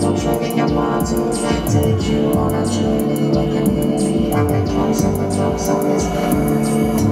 don't you. think I'm on to Take you on a journey like an easy I make noise on the tops of this